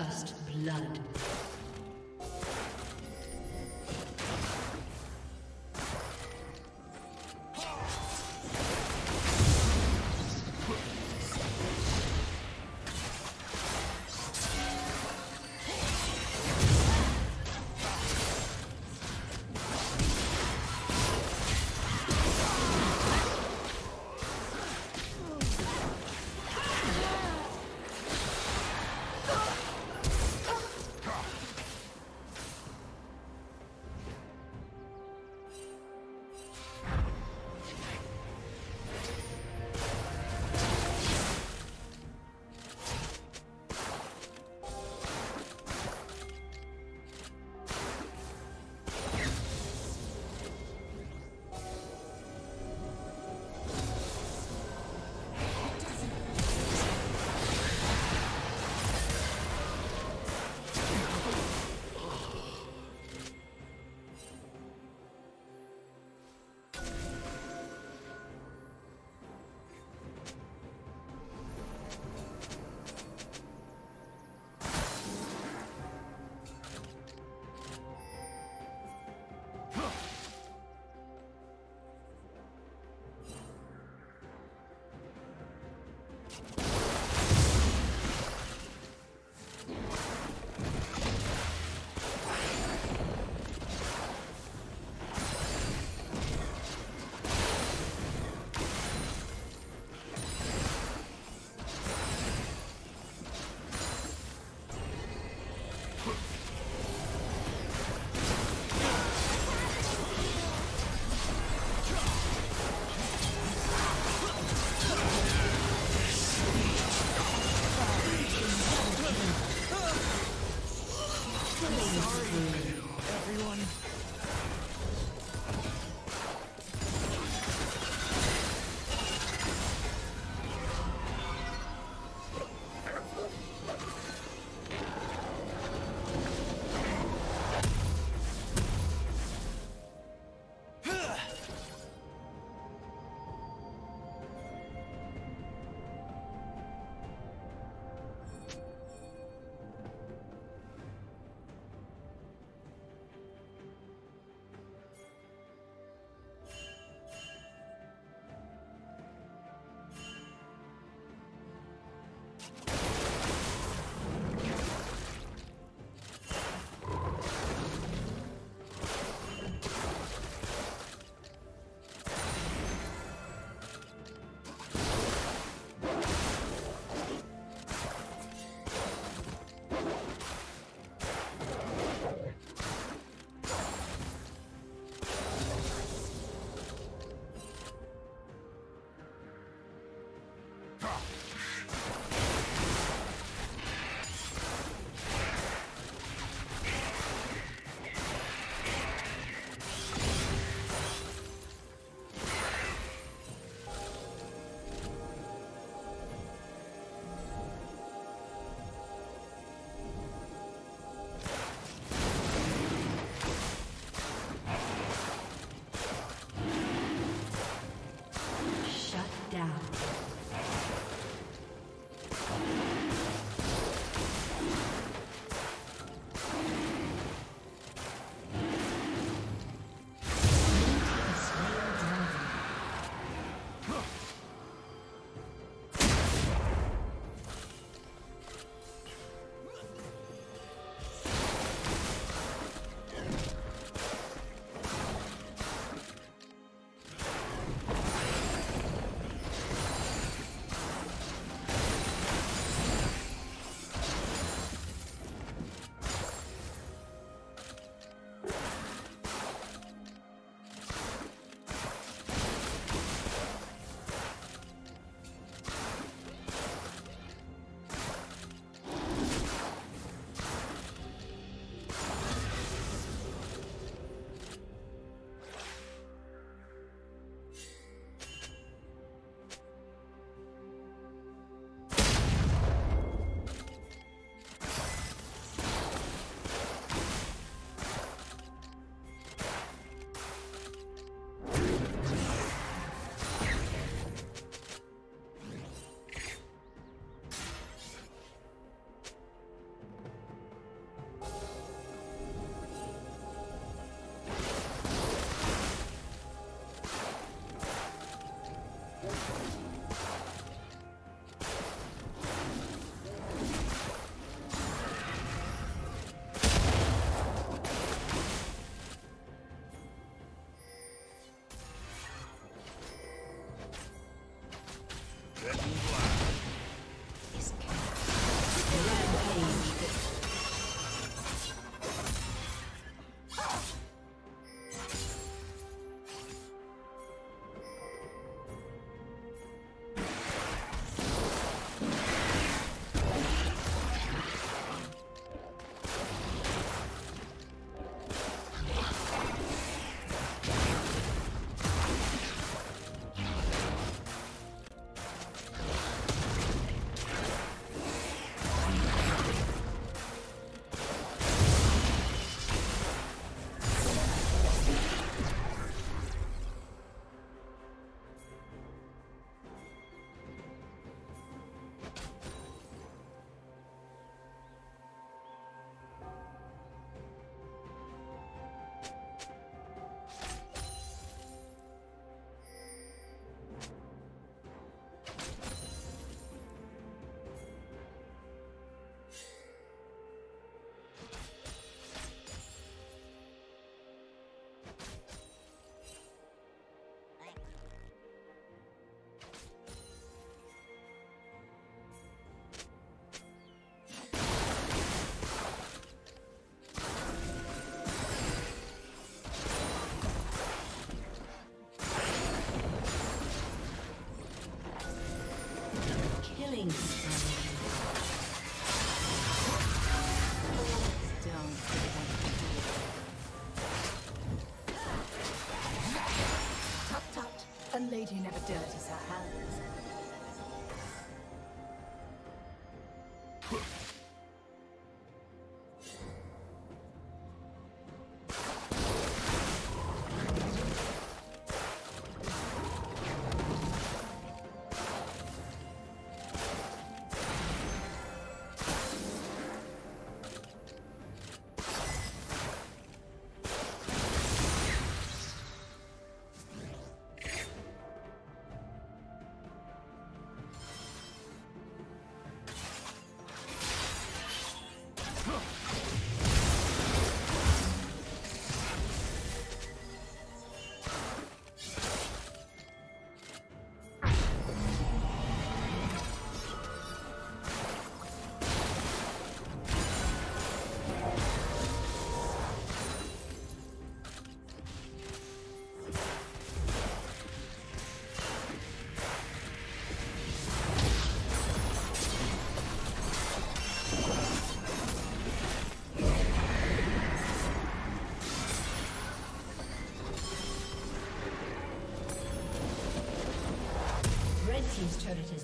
First blood.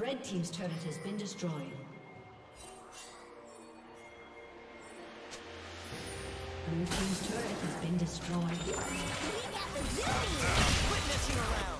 Red Team's turret has been destroyed. Blue Team's turret has been destroyed. Witnessing around.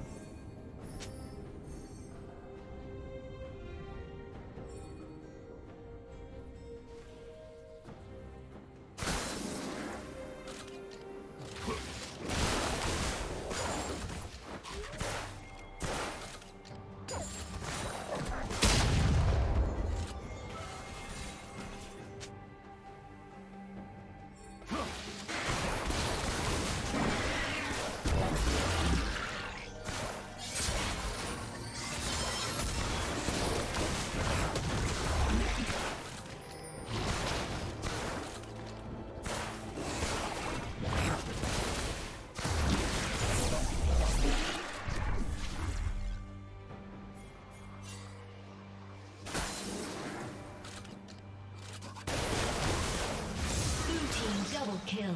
Kill.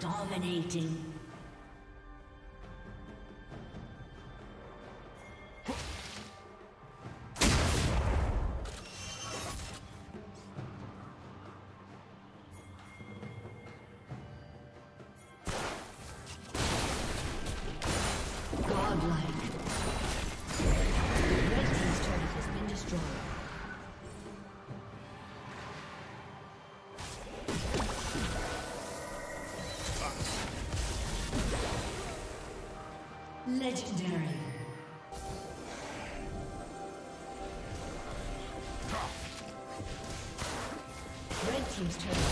Dominating. Legendary. Red Team's turret